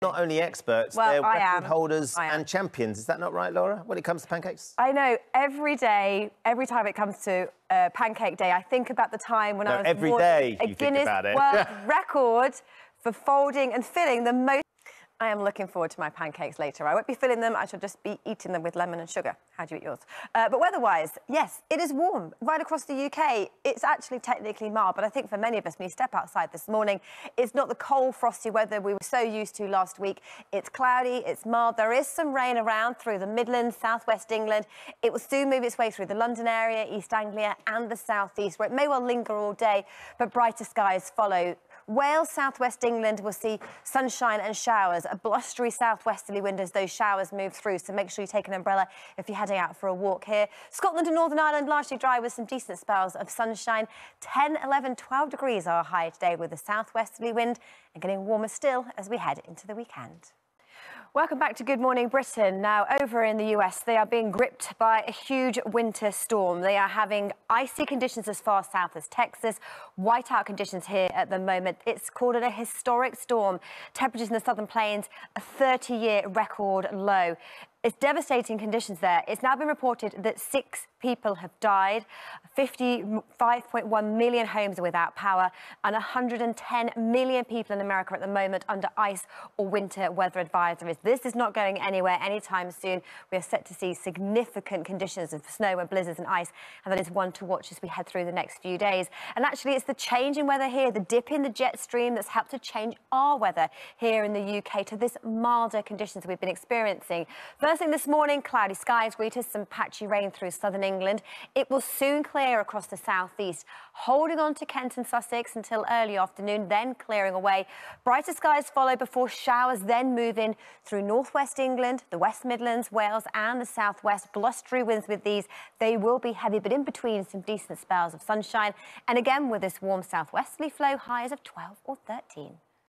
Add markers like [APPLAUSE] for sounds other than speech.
not only experts, Well, they're I record am. holders and champions. Is that not right, Laura, when it comes to pancakes? I know every day, every time it comes to uh, Pancake Day, I think about the time when No, I was every day a you think Guinness about it. World [LAUGHS] Record for folding and filling the most. I am looking forward to my pancakes later. I won't be filling them. I shall just be eating them with lemon and sugar. How do you eat yours? Uh, but weather-wise, yes, it is warm right across the UK. It's actually technically mild, but I think for many of us, when you step outside this morning, it's not the cold, frosty weather we were so used to last week. It's cloudy, it's mild. There is some rain around through the Midlands, southwest England. It will soon move its way through the London area, East Anglia, and the southeast, where it may well linger all day, but brighter skies follow. Wales, southwest England will see sunshine and showers, a blustery southwesterly wind as those showers move through. So make sure you take an umbrella if you're heading out for a walk here. Scotland and Northern Ireland largely dry with some decent spells of sunshine. 10, 11, 12 degrees are high today with a southwesterly wind and getting warmer still as we head into the weekend. Welcome back to Good Morning Britain. Now, over in the US, they are being gripped by a huge winter storm. They are having icy conditions as far south as Texas, whiteout conditions here at the moment. It's called it a historic storm. Temperatures in the southern plains, a 30 year record low. It's devastating conditions there. It's now been reported that six people have died, 55.1 million homes are without power, and 110 million people in America at the moment under ice or winter weather advisories. This is not going anywhere anytime soon. We are set to see significant conditions of snow and blizzards and ice, and that is one to watch as we head through the next few days. And actually, it's the change in weather here, the dip in the jet stream that's helped to change our weather here in the UK to this milder conditions we've been experiencing. This morning, cloudy skies greet us, some patchy rain through southern England. It will soon clear across the southeast, holding on to Kent and Sussex until early afternoon, then clearing away. Brighter skies follow before showers then move in through northwest England, the West Midlands, Wales and the southwest. Blustery winds with these. They will be heavy, but in between some decent spells of sunshine. And again, with this warm southwesterly flow, highs of 12 or 13.